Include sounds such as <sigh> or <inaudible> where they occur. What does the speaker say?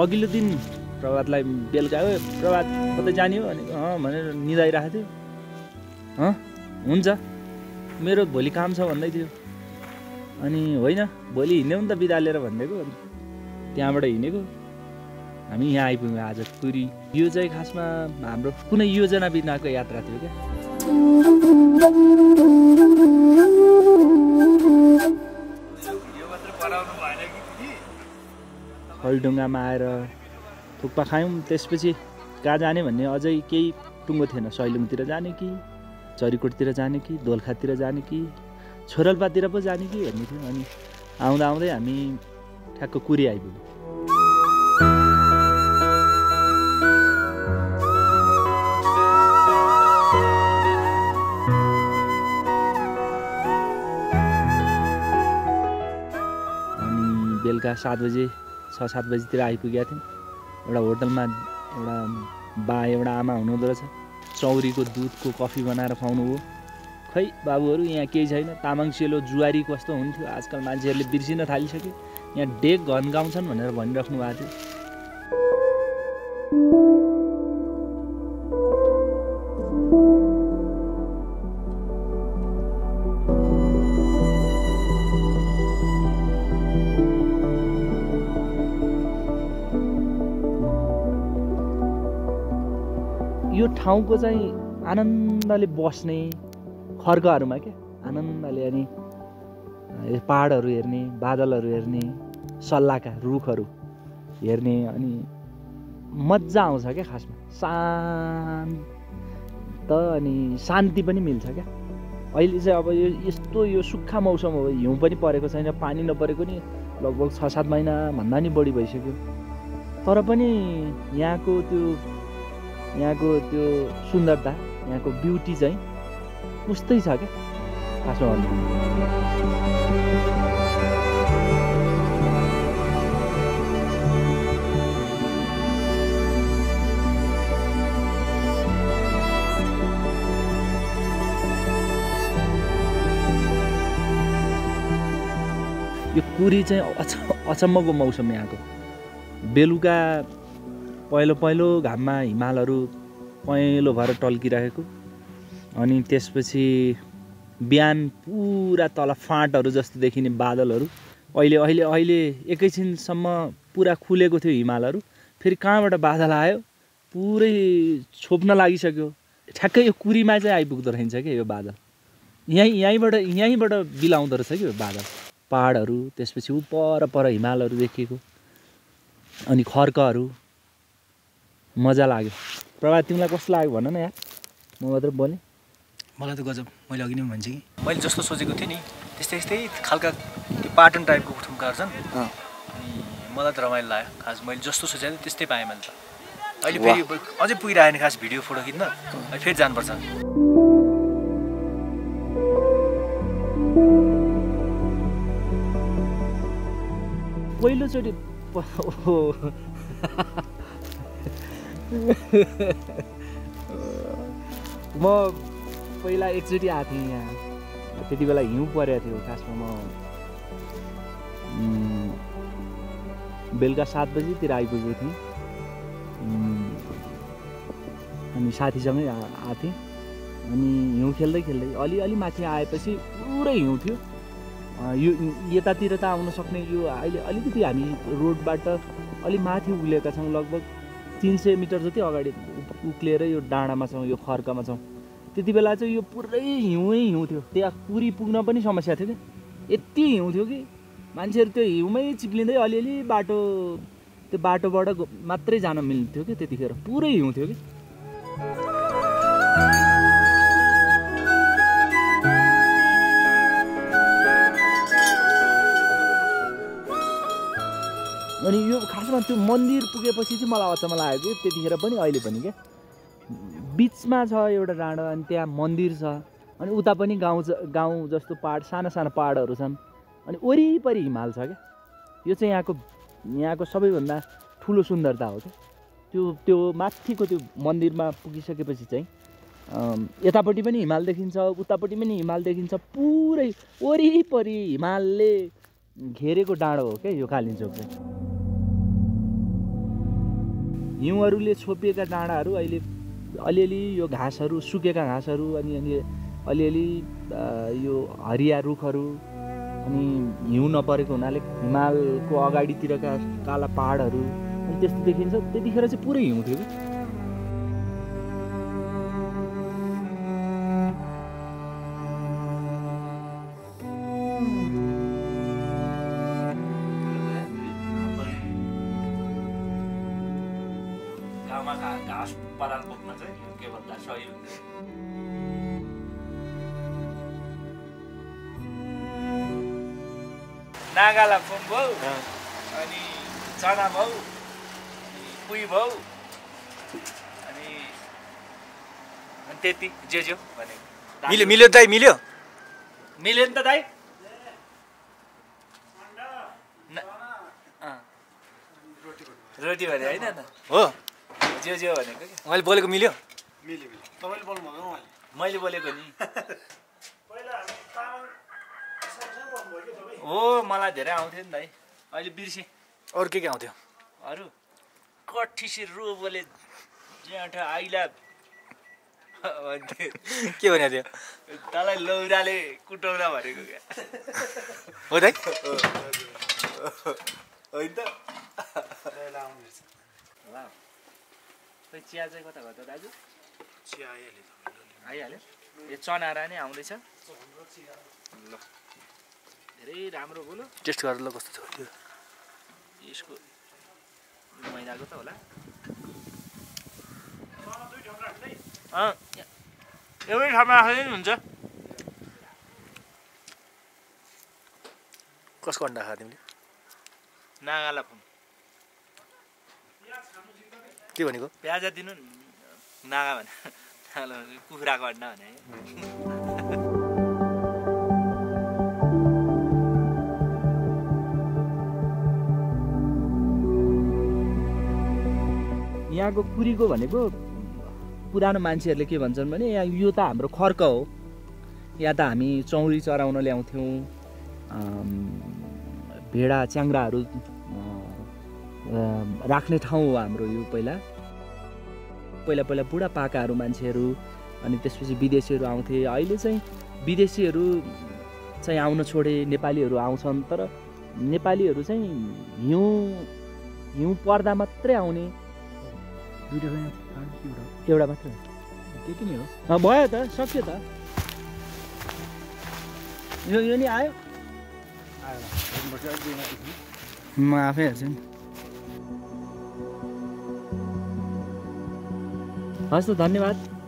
अघिल्लो दिन प्रभातलाई बेलुका हो प्रभात कतै जाने हो भनेको अँ भनेर निदाइरहेको थियो। अँ हुन्छ। मेरो भोलि काम छ भन्दै थियो। अनि होइन भोलि हिँड्यौँ नि त बिदा लिएर भनिदिएको त्यहाँबाट हिँडेको। हामी यहाँ आइपुग्यौँ आज पुरी। यो चाहिँ खासमा हाम्रो कुनै योजना बिनाको यात्रा थियो क्या। खलढुङ्गामा आएर थुक्पा खायौँ। त्यसपछि कहाँ जाने भन्ने अझै केही टुङ्गो थिएन। सैलुङतिर जाने कि चरीकोटतिर जाने कि दोलखातिर जाने कि छोरलपातिर पो जाने कि भन्ने थियो। अनि आउँदा आउँदै हामी ठ्याक्क कुरी आइपुग्यौँ। बेलुका सात बजे छ सात बजीतिर आइपुगेका थियौँ। एउटा होटलमा एउटा बा एउटा आमा हुनुहुँदो रहेछ। चौरीको दुधको कफी बनाएर खुवाउनु हो। खै बाबुहरू यहाँ केही छैन। तामाङ सेलो जुवारी कस्तो हुन्थ्यो? आजकल मान्छेहरूले बिर्सिन थालिसक्यो। यहाँ डेक घन्काउँछन् भनेर भनिराख्नु भएको थियो। यो ठाउँको चाहिँ आनन्दले बस्ने खर्कहरूमा क्या आनन्दले अनि पाहाडहरू हेर्ने बादलहरू हेर्ने सल्लाहका रुखहरू हेर्ने अनि मजा आउँछ क्या खासमा। शान्त अनि शान्ति पनि मिल्छ क्या। अहिले चाहिँ अब यो यस्तो यो सुक्खा मौसम हो हिउँ पनि परेको छैन पानी नपरेको नि लगभग छ सात महिनाभन्दा नि बढी भइसक्यो। तर पनि यहाँको त्यो यहाँको त्यो सुन्दरता यहाँको ब्युटी चाहिँ उस्तै छ क्या खासमा भन्नु यो कुरी चाहिँ अच अचम्मको मौसम यहाँको। बेलुका पहिलो पहिलो घाममा हिमालहरू पहेँलो भएर टल्किरहेको। अनि त्यसपछि बिहान पुरा तल फाँटहरू जस्तो देखिने बादलहरू। अहिले अहिले अहिले एकैछिनसम्म पुरा खुलेको थियो हिमालहरू। फेरि कहाँबाट बादल आयो? पुरै छोप्न लागिसक्यो। ठ्याक्कै यो कुरीमा चाहिँ आइपुग्दो रहेछ क्या यो बादल। यहीँ यहीँबाट यहीँबाट बिलाउँदो रहेछ कि यो बादल। पाहाडहरू त्यसपछि ऊ पर पर हिमालहरू देखिएको। अनि खर्कहरू। मजा लाग्यो। प्रभात तिमीलाई कस्तो लाग्यो भन न यार। म मात्र बोलेँ। मलाई त गजब। मैले अघि नै भन्छ कि। मैले जस्तो सोचेको थिएँ नि त्यस्तै त्यस्तै खालका त्यो पाटन टाइपको ठुम्काहरू छन् अँ। अनि मलाई त रमाइलो लाग्यो। खास मैले जस्तो सोचेको थिएँ त्यस्तै पाएँ मैले त। अहिले फेरि अझै पुगिरहेको नि खास भिडियो फोटो खिच्न। अहिले फेरि जानुपर्छ। पहिलोचोटि। <laughs> <laughs> म पहिला एकचोटि आएको थिएँ यहाँ। त्यति बेला हिउँ परेको थियो खासमा म बेलुका सात बजीतिर आइपुगेको थिएँ। अनि साथीसँगै आएको थिएँ। अनि हिउँ खेल्दै खेल्दै अलिअलि माथि आएपछि पुरै हिउँ थियो। यो यतातिर त आउन सक्ने यो अहिले अलिकति हामी रोडबाट अलि माथि उक्लिएका छौँ लगभग तिन सय मिटर जति अगाडि उक्लिएर यो डाँडामा छौँ यो खर्कामा छौँ त्यति बेला चाहिँ यो पुरै हिउँै हिउँ थियो। त्यहाँ पुरी पुग्न पनि समस्या थियो कि? यति हिउँ थियो कि मान्छेहरू त्यो हिउँमै चिप्लिँदै अलिअलि बाटो त्यो बाटोबाट मात्रै जान मिल्थ्यो कि त्यतिखेर। पुरै हिउँ थियो कि। अनि यो खासमा त्यो मन्दिर पुगेपछि चाहिँ मलाई अचम्म लाग्यो कि त्यतिखेर पनि अहिले पनि क्या बिचमा छ एउटा डाँडा अनि त्यहाँ मन्दिर छ। अनि उता पनि गाउँ गाउँ जस्तो पाहाड साना साना पाहाडहरू छन्। अनि वरिपरि हिमाल छ क्या यो चाहिँ यहाँको यहाँको सबैभन्दा ठुलो सुन्दरता हो क्या त्यो त्यो माथिको त्यो मन्दिरमा पुगिसकेपछि चाहिँ यतापट्टि पनि हिमाल देखिन्छ उतापट्टि पनि हिमाल देखिन्छ। पुरै वरिपरि हिमालले घेरेको डाँडो हो क्या यो कालिम्पोङ चाहिँ? हिउँहरूले छोपिएका डाँडाहरू अहिले अलिअलि यो घाँसहरू सुकेका घाँसहरू अनि अनि अलिअलि यो हरिया रुखहरू अनि हिउँ नपरेको हुनाले हिमालको अगाडितिरका काला पाहाडहरू अनि त्यस्तो देखिन्छ त्यतिखेर चाहिँ पुरै हिउँ थियो कि। गाउँमा घाँस पराल बोक्न चाहिँ के भन्दा सही हुन्छ नागाला फोम भाउ अनि चना भाउ अनि पुई भाउ अनि त्यति जे जे भनेको मिल्यो मिल्यो दाइ मिल्यो? मिल्यो नि त दाइ। रोटी भने होइन त। हो। जे जे भनेको क्या मैले बोलेको मिल्यो? मिल्यो मिल्यो। तपाईँले बोल्नु भएको उहाँले मैले बोलेको नि। <laughs> कि हो मलाई धेरै आउँथ्यो नि दाइ। अहिले बिर्सेँ। अरू के के आउँथ्यो? अरू? कठिसी रोबोले ज्याठ आइला। <laughs> भन्थ्यो। के भनेको थियो? तँलाई लौराले कुटाउन भनेको क्या। हो दाइ। <laughs> होइन। त ल्याएर आउनुहुनेछ ल खै चिया चाहिँ कता भयो त दाजु? चिया आइहाल्यो। यो चनारा नै आउँदैछ। ल। धेरै राम्रो बोलो टेस्ट गरेर ल कस्तो छ त्यो। यसको मैदाको त होला। एउटै ठाउँमा राख्दै नि हुन्छ। कसको अन्डा खा तिमीले? नागाला फुम के भनेको? प्याजा दिनु नागा भने। कुखुराको अन्डा भने। यहाँको कुरीको भनेको पुरानो मान्छेहरूले के भन्छन् भने यहाँ यो त हाम्रो खर्क हो। या त हामी चौरी चराउन ल्याउँथ्यौँ। भेडा च्याङ्राहरू राख्ने ठाउँ हो हाम्रो यो पहिला। पहिला पहिला बुढापाकाहरू मान्छेहरू अनि त्यसपछि विदेशीहरू आउँथे। अहिले चाहिँ विदेशीहरू चाहिँ आउन छोडे नेपालीहरू आउँछन् तर नेपालीहरू चाहिँ हिउँ हिउँ पर्दा मात्रै आउने। एउटा मात्र त्यति नै हो। भयो त सक्यो त। यो यो नि आयो। म आफै हेर्छु नि। हाँ हस्त धन्यवाद।